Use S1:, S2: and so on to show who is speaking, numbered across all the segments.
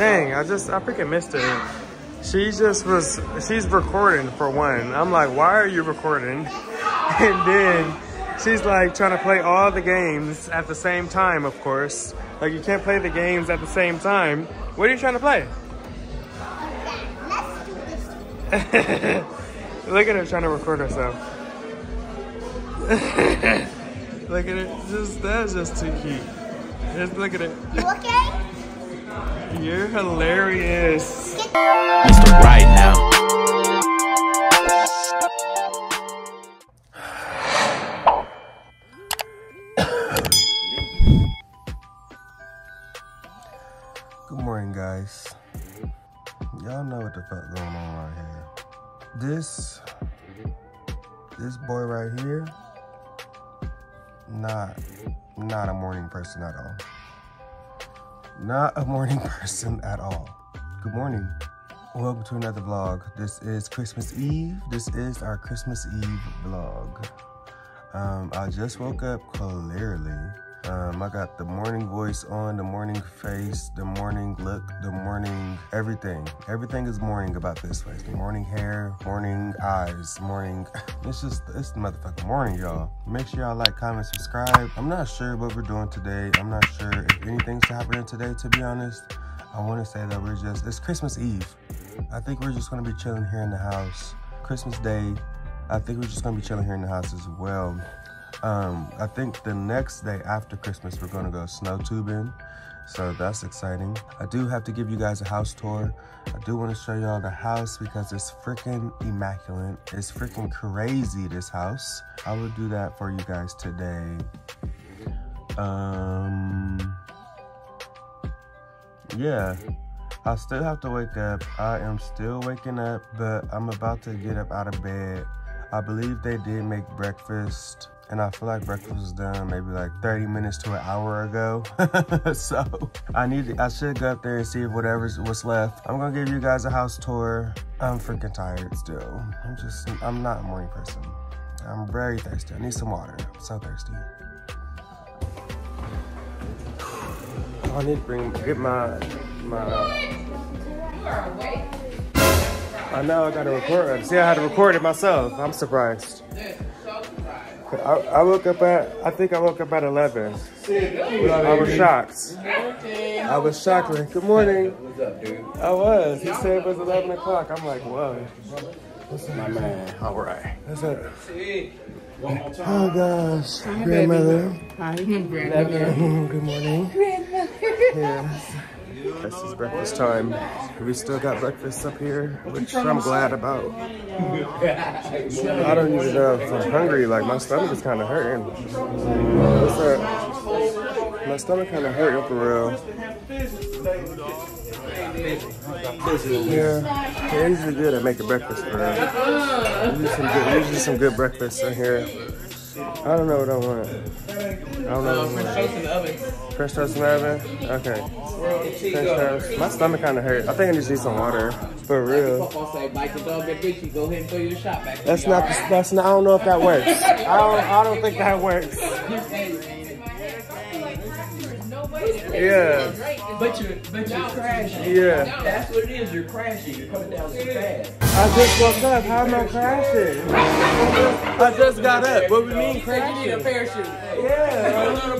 S1: Dang, I just, I freaking missed it. She just was, she's recording for one. I'm like, why are you recording? And then she's like trying to play all the games at the same time, of course. Like you can't play the games at the same time. What are you trying to play? Look at her trying to record herself. look at it. Just that's just too cute. Just look at it.
S2: You okay?
S1: You're hilarious.
S3: Mr. Right now.
S1: Good morning, guys. Y'all know what the fuck going on right here. This, this boy right here, not, not a morning person at all. Not a morning person at all. Good morning. Welcome to another vlog. This is Christmas Eve. This is our Christmas Eve vlog. Um, I just woke up clearly. Um, I got the morning voice on, the morning face, the morning look, the morning everything. Everything is morning about this. The morning hair, morning eyes, morning. It's just, it's the motherfucking morning, y'all. Make sure y'all like, comment, subscribe. I'm not sure what we're doing today. I'm not sure if anything's happening today, to be honest. I want to say that we're just, it's Christmas Eve. I think we're just going to be chilling here in the house. Christmas Day, I think we're just gonna be chilling here in the house as well. Um, I think the next day after Christmas, we're gonna go snow tubing. So that's exciting. I do have to give you guys a house tour. I do want to show y'all the house because it's freaking immaculate. It's freaking crazy, this house. I will do that for you guys today. Um, yeah. I still have to wake up. I am still waking up, but I'm about to get up out of bed. I believe they did make breakfast, and I feel like breakfast was done maybe like 30 minutes to an hour ago. so I need, I should go up there and see if whatever's what's left. I'm gonna give you guys a house tour. I'm freaking tired still. I'm just, I'm not a morning person. I'm very thirsty. I need some water. I'm so thirsty. I need to bring, get my, my. You are awake. I know I gotta record. See, I had to record it myself. I'm surprised. I, I woke up at, I think I woke up at 11. I was shocked. I was shocked. Like, Good morning.
S4: What's up, dude?
S1: I was. He said it was 11 o'clock. I'm like, whoa. What's up?
S4: My man. All right.
S1: What's up? Oh gosh, grandmother.
S5: Hi, grandmother.
S1: Good morning. Yes. This is breakfast time. We still got breakfast up here, which I'm glad about. I don't even know if I'm hungry. Like my stomach is kind of hurting. What's up? My stomach kind of hurting for real. Yeah, yeah, usually good at making breakfast for. Usually some good, usually some good breakfast in here. I don't know what I want. I don't know. What I want. Fresh toast in the oven? Okay. Fresh toast. My stomach kind of hurt. I think I just need some water. For real.
S5: Papa say, bite the dog that bit. Go ahead and throw your shot.
S1: That's not. That's not. I don't know if that works. I don't. I don't think that works. Yeah.
S5: But you're, but you're crashing.
S1: Yeah.
S5: That's what it is. You're crashing. You're coming down too fast.
S1: I just woke up. How am I crashing? I just got up. What do we mean crashing?
S5: You need a parachute.
S1: Yeah.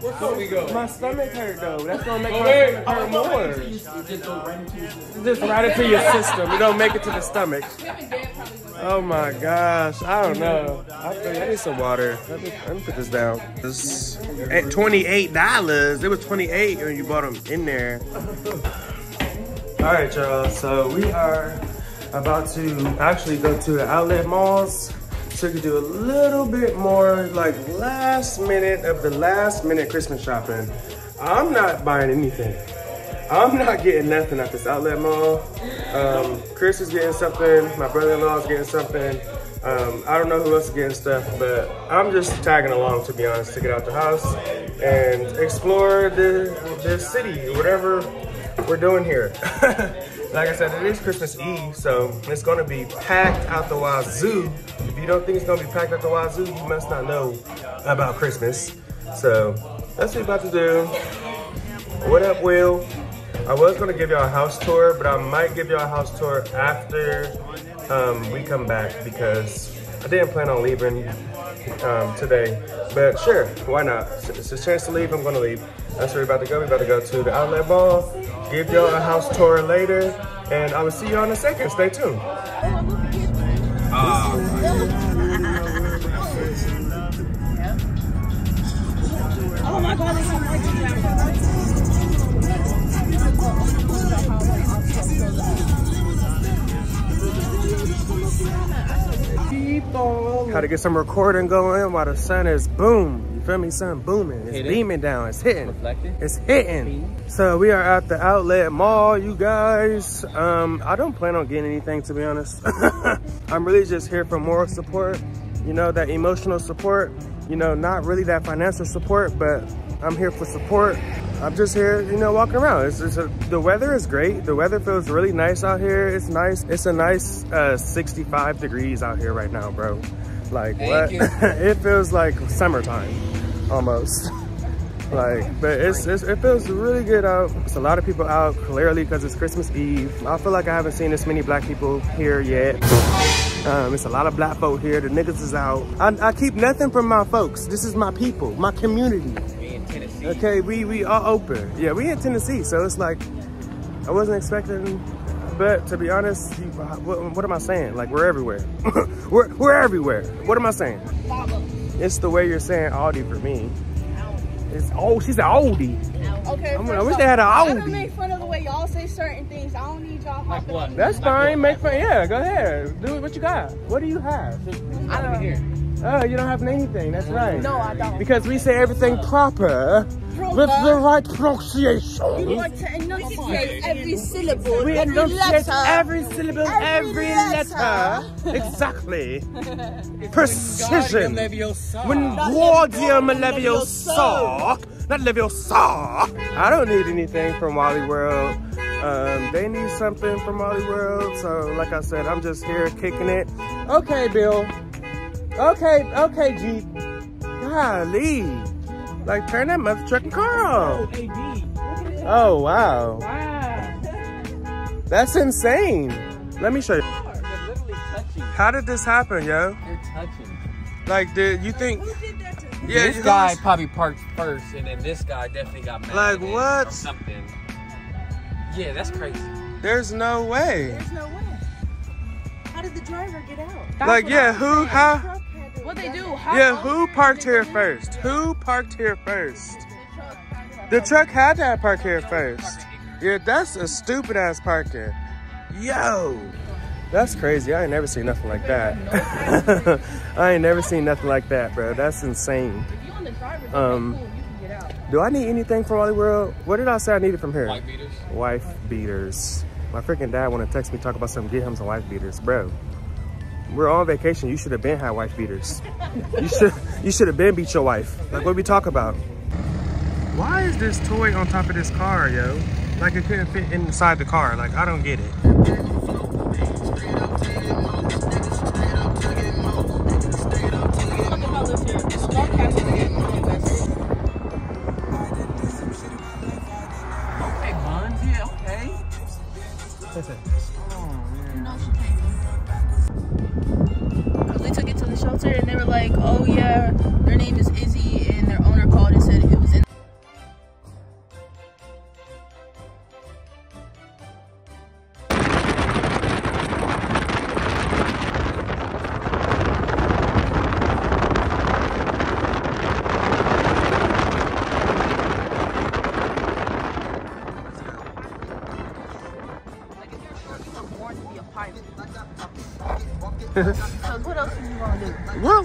S5: Where we go?
S1: My stomach hurt though. That's gonna make my stomach hurt more.
S5: Just go right into your system.
S1: Just right into your system. It don't make it to the stomach. Oh my gosh. I don't know. I think I need some water. Let me, let me put this down. This at $28. It was 28 when you bought them in there. All right, y'all. So we are about to actually go to the outlet malls so can do a little bit more like last minute of the last minute Christmas shopping. I'm not buying anything. I'm not getting nothing at this outlet mall. Um, Chris is getting something. My brother-in-law is getting something. Um, I don't know who else is getting stuff, but I'm just tagging along to be honest to get out the house and explore the the city, whatever we're doing here. like I said, it is Christmas Eve, so it's gonna be packed out the wazoo. If you don't think it's gonna be packed out the wazoo, you must not know about Christmas. So that's what we're about to do. What up, Will? I was gonna give y'all a house tour, but I might give y'all a house tour after um, we come back because I didn't plan on leaving um, today. But sure, why not? It's a chance to leave, I'm gonna leave. That's where we're about to go. We're about to go to the outlet mall, give y'all a house tour later, and I will see y'all in a second. Stay tuned.
S2: Oh my god, they have
S1: How to get some recording going while the sun is boom. You feel me? Sun booming. It's
S5: Hitting.
S1: beaming down. It's hitting.
S5: Reflecting.
S1: It's hitting. So we are at the outlet mall, you guys. Um, I don't plan on getting anything to be honest. I'm really just here for moral support. You know, that emotional support. You know, not really that financial support, but I'm here for support. I'm just here, you know, walking around. It's, it's a, the weather is great. The weather feels really nice out here. It's nice. It's a nice uh, 65 degrees out here right now, bro. Like what? it feels like summertime almost. Like, but it's, it's it feels really good out. It's a lot of people out clearly because it's Christmas Eve. I feel like I haven't seen this many black people here yet. Um, it's a lot of black folk here. The niggas is out. I, I keep nothing from my folks. This is my people, my community.
S5: We in Tennessee.
S1: Okay, we we are open. Yeah, we in Tennessee, so it's like I wasn't expecting. But to be honest, you- what, what am I saying? Like we're everywhere. we're we're everywhere. What am I saying? It's the way you're saying Audi for me. It's oh, she said Audi.
S2: Okay,
S1: I'm- I wish
S2: off,
S1: they had a
S2: I
S1: Audi.
S2: don't make fun of the way y'all say certain things. I don't need y'all hopping
S5: what?
S2: on me.
S1: That's fine. Make fun. Yeah, go ahead. Do it. What you got? What do you have?
S2: I don't
S5: here.
S1: Oh, you don't have anything. That's right.
S2: No, I don't.
S1: Because we say everything proper with the right pronunciation.
S2: You like to enunciate every syllable,
S1: We
S2: every
S1: enunciate
S2: letter.
S1: every syllable, every,
S2: Every
S1: letter.
S2: letter.
S1: exactly. Precision. When
S2: Leviosa.
S1: Leviosa, not Leviosa. I don't need anything from Wally World. Um, they need something from Wally World. So, like I said, I'm just here kicking it. Okay, Bill. Okay, okay, Jeep. Golly. Like, turn that mother trucking car off. Oh, oh, wow. Wow. That's insane. Let me show you.
S5: They're literally touching.
S1: How did this happen, yo?
S5: They're touching.
S1: Like, did you think? Yeah,
S5: this guy
S1: guys-
S5: probably parked first, and then this guy definitely got mad.
S1: Like what?
S5: Or something. Yeah, that's crazy.
S1: There's no way.
S2: There's no way. How did the driver get out?
S1: Like, yeah, who, how?
S2: What they do?
S1: Yeah, who parked here first? Who parked here first? The truck had to have parked here first. Yeah, that's a stupid ass parking. Yo, that's crazy. I ain't never seen nothing like that. I ain't never seen nothing like that, bro. That's insane. Um, do I need anything from Wally World? What did I say I needed from here?
S5: White beaters.
S1: Wife beaters. My freaking dad want to text me talk about some Get him some wife beaters, bro. We're on vacation. You should have been had wife beaters. You should you should have been beat your wife. Like what we talk about. Why is this toy on top of this car, yo? Like it couldn't fit inside the car. Like I don't get it.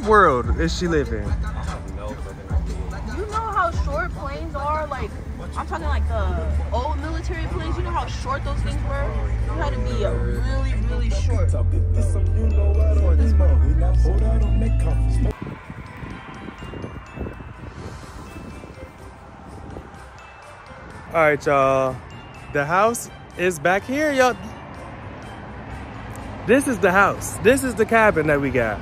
S1: World is she living?
S2: You know how short planes are? Like, I'm talking like the old military planes. You know how short those things were? You had to be a really, really short. for this boat.
S1: All right, y'all. The house is back here, y'all. This is the house. This is the cabin that we got.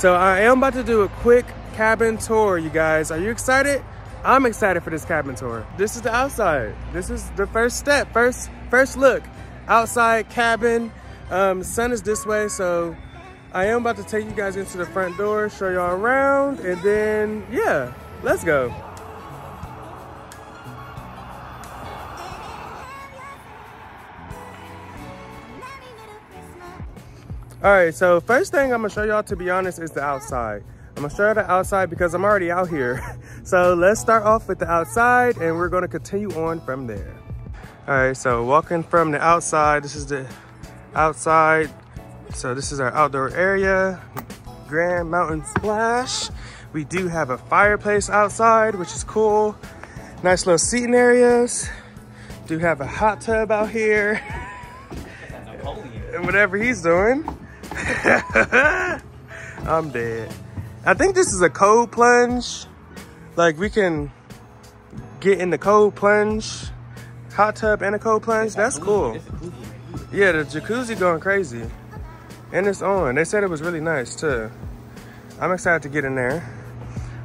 S1: So I am about to do a quick cabin tour, you guys. Are you excited? I'm excited for this cabin tour. This is the outside. This is the first step, first first look. Outside cabin. Um, sun is this way, so I am about to take you guys into the front door, show y'all around, and then, yeah, let's go. All right, so first thing I'm gonna show y'all, to be honest, is the outside. I'm gonna show you the outside because I'm already out here. so let's start off with the outside and we're gonna continue on from there. All right, so walking from the outside, this is the outside. So this is our outdoor area, Grand Mountain Splash. We do have a fireplace outside, which is cool. Nice little seating areas. Do have a hot tub out here. and whatever he's doing. I'm dead. I think this is a cold plunge. Like we can get in the cold plunge, hot tub and a cold plunge. That's cool. Yeah, the jacuzzi going crazy. And it's on. They said it was really nice too. I'm excited to get in there.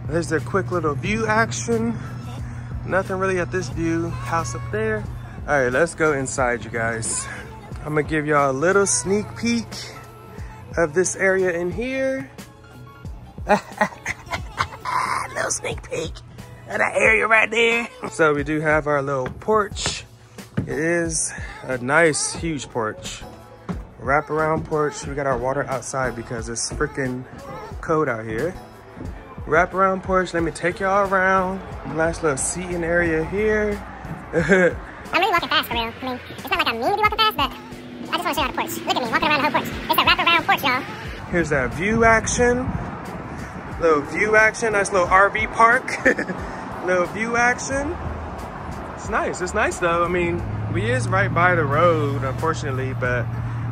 S1: There's a quick little view action. Nothing really at this view. House up there. All right, let's go inside, you guys. I'm gonna give y'all a little sneak peek of this area in here. little sneak peek of that area right there. So we do have our little porch. It is a nice, huge porch. Wraparound porch. We got our water outside because it's freaking cold out here. Wraparound porch. Let me take y'all around. Nice little seating area here.
S4: I'm really walking fast for real. I mean, it's not like I mean to be walking fast, but I just want to show you how the porch. Look at me, walking around the whole porch. It's a porch, y'all.
S1: Here's that view action. Little view action. Nice little RV park. little view action. It's nice. It's nice though. I mean, we is right by the road, unfortunately, but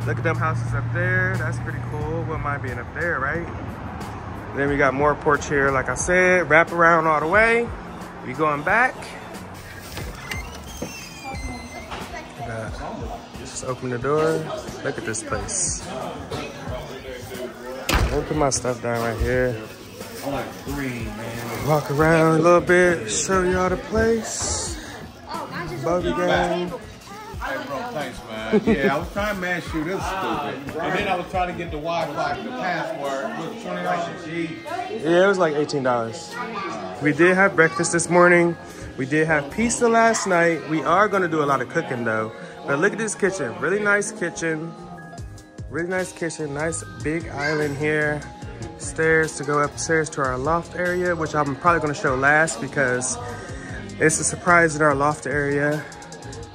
S1: look at them houses up there. That's pretty cool. What mind being up there, right? Then we got more porch here, like I said, wrap around all the way. We going back. Just open the door. Look at this place. Let me put my stuff down right here. Walk around a little bit, show y'all the place. Buggy game.
S6: Hey, bro, thanks, man. Yeah, I was trying to match you. This is stupid. And then I was trying to get the Wi-Fi, the password. Was twenty dollars.
S1: Yeah, it was like $18. We did have breakfast this morning. We did have pizza last night. We are gonna do a lot of cooking though. But look at this kitchen, really nice kitchen. Really nice kitchen, nice big island here. Stairs to go upstairs to our loft area, which I'm probably gonna show last because it's a surprise in our loft area.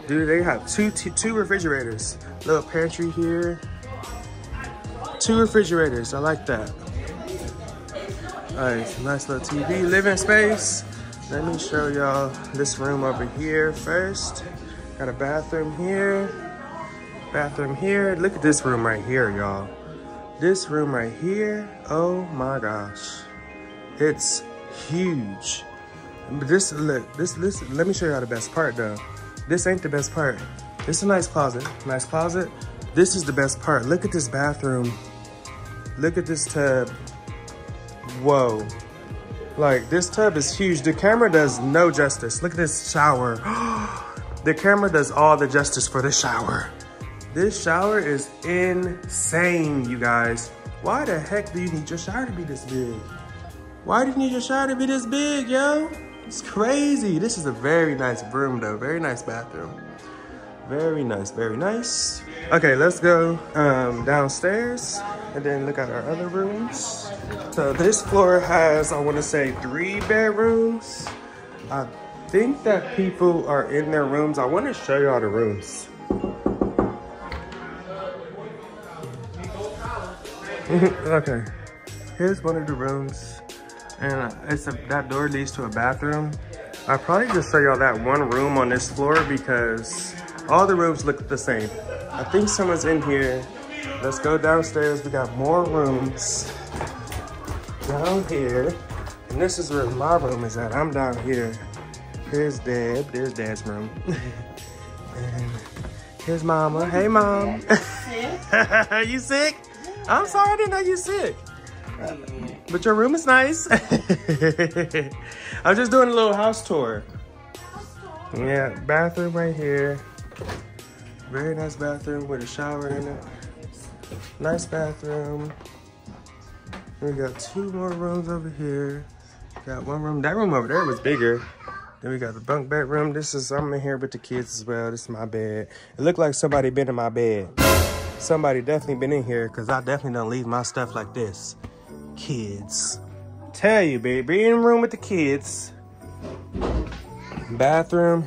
S1: Dude, they have two, two, refrigerators. Little pantry here. Two refrigerators, I like that. All right, nice little TV, living space. Let me show y'all this room over here first. Got a bathroom here, bathroom here. Look at this room right here, y'all. This room right here, oh my gosh. It's huge. But this, look, this, this, let me show y'all the best part though. This ain't the best part. This is a nice closet, nice closet. This is the best part. Look at this bathroom. Look at this tub. Whoa. Like, this tub is huge. The camera does no justice. Look at this shower. the camera does all the justice for the shower. This shower is insane, you guys. Why the heck do you need your shower to be this big? Why do you need your shower to be this big, yo? It's crazy. This is a very nice room, though. Very nice bathroom. Very nice, very nice. Okay, let's go um, downstairs and then look at our other rooms. So this floor has, I wanna say three bedrooms. I think that people are in their rooms. I wanna show y'all the rooms. okay, here's one of the rooms. And it's a, that door leads to a bathroom. I'll probably just show y'all that one room on this floor because all the rooms look the same. I think someone's in here. Let's go downstairs. We got more rooms down here. And this is where my room is at. I'm down here. Here's Dad. There's Dad's room. and here's Mama. Hey, Mom. Are you sick? I'm sorry I didn't know you sick. But your room is nice. I'm just doing a little house tour. Yeah, bathroom right here. Very nice bathroom with a shower in it. Nice bathroom. We got two more rooms over here. Got one room. That room over there was bigger. Then we got the bunk bed room. This is, I'm in here with the kids as well. This is my bed. It looked like somebody been in my bed. Somebody definitely been in here because I definitely don't leave my stuff like this. Kids. Tell you, baby, be in the room with the kids. Bathroom.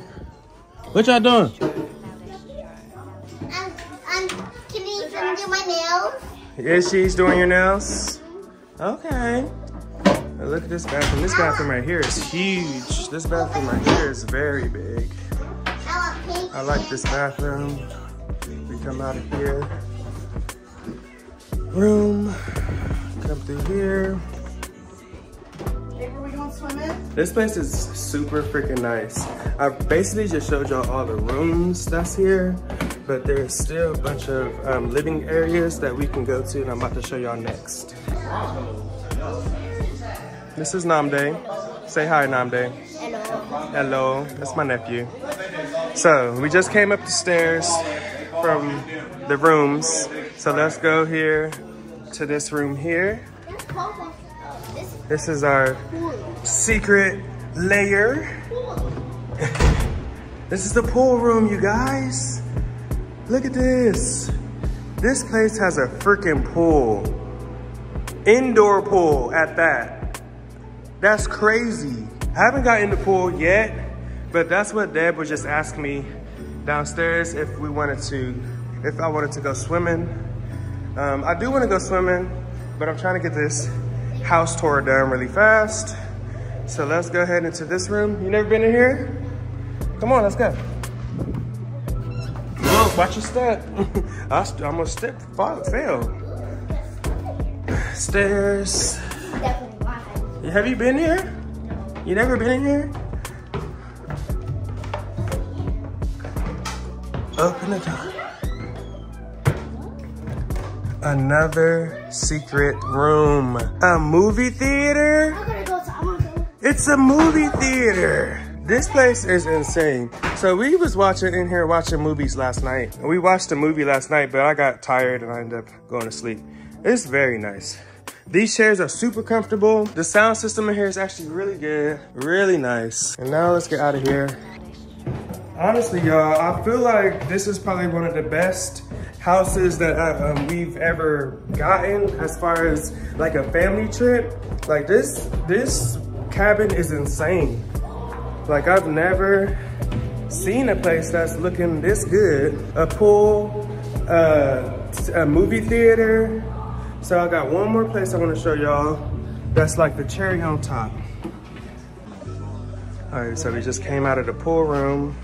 S1: What y'all doing?
S4: I'm, I'm, can you do my nails?
S1: Yeah, she's doing your nails. Okay. Now look at this bathroom. This bathroom right here is huge. This bathroom right here is very big.
S4: I want pink.
S1: I like this bathroom. We come out of here. Room. Come through here. Hey, where we going swimming? This place is super freaking nice. I basically just showed y'all all the rooms that's here, but there's still a bunch of um, living areas that we can go to and I'm about to show y'all next. This is Namde. Say hi, Namde.
S4: Hello.
S1: Hello, that's my nephew. So we just came up the stairs from the rooms. So let's go here to this room here.
S4: This
S1: is our secret layer. this is the pool room, you guys. Look at this. This place has a freaking pool. Indoor pool at that. That's crazy. I haven't got in the pool yet, but that's what Deb was just asking me downstairs if we wanted to, if I wanted to go swimming. Um, I do want to go swimming, but I'm trying to get this house tour done really fast. So let's go ahead into this room. You never been in here? Come on, let's go. Whoa, watch your step. I st- I'm gonna step, fall, fail. Stairs. Have you been here? You never been in here? Open the door. Another secret room. A movie theater?
S4: Go to, I'm gonna go.
S1: It's a movie theater. This place is insane. So we was watching in here watching movies last night. We watched a movie last night, but I got tired and I ended up going to sleep. It's very nice. These chairs are super comfortable. The sound system in here is actually really good, really nice. And now let's get out of here. Honestly, y'all, I feel like this is probably one of the best houses that uh, um, we've ever gotten as far as like a family trip. Like this, this cabin is insane. Like I've never seen a place that's looking this good. A pool, uh, a movie theater. So I got one more place I wanna show y'all that's like the cherry on top. All right, so we just came out of the pool room.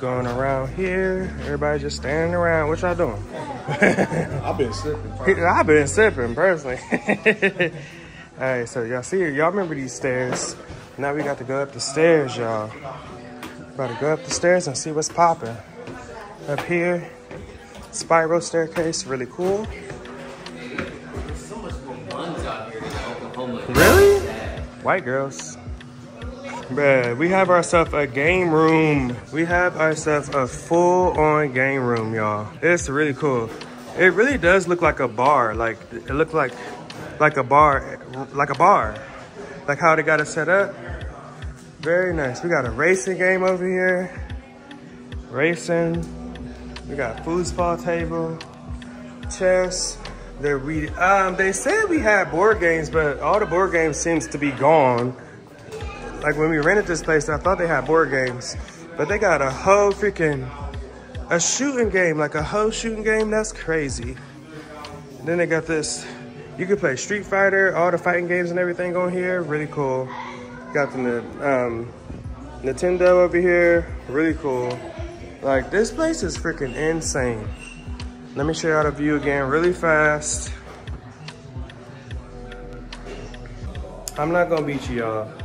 S1: Going around here, everybody just standing around. What y'all doing?
S6: I've been sipping.
S1: I've been sipping personally. All right, so y'all see, y'all remember these stairs. Now we got to go up the stairs, y'all. About to go up the stairs and see what's popping. Up here, spiral staircase, really cool. Really? White girls. Bruh, we have ourselves a game room. We have ourselves a full-on game room, y'all. It's really cool. It really does look like a bar. Like it looked like like a bar, like a bar. Like how they got it set up. Very nice. We got a racing game over here. Racing. We got foosball table, chess. There we um they said we had board games, but all the board games seems to be gone. Like when we rented this place, I thought they had board games, but they got a whole freaking a shooting game, like a whole shooting game. That's crazy. And then they got this. You can play Street Fighter, all the fighting games and everything on here. Really cool. Got the um, Nintendo over here. Really cool. Like this place is freaking insane. Let me show y'all the view again really fast. I'm not gonna beat you y'all.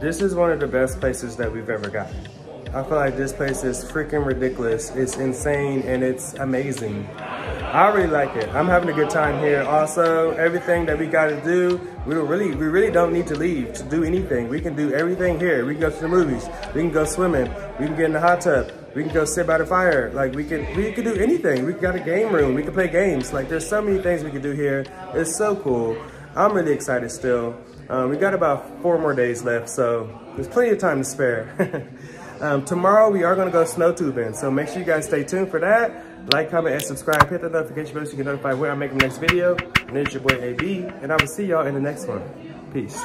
S1: This is one of the best places that we've ever got. I feel like this place is freaking ridiculous. It's insane and it's amazing. I really like it. I'm having a good time here. Also, everything that we got to do, we really, we really don't need to leave to do anything. We can do everything here. We can go to the movies. We can go swimming. We can get in the hot tub. We can go sit by the fire. Like we can, we can do anything. We got a game room. We can play games. Like there's so many things we can do here. It's so cool. I'm really excited still. Um, we got about four more days left, so there's plenty of time to spare. um, tomorrow we are gonna go snow tubing, so make sure you guys stay tuned for that. Like, comment, and subscribe. Hit the notification bell so you can notify when I make the next video. And it's your boy AB, and I will see y'all in the next one. Peace.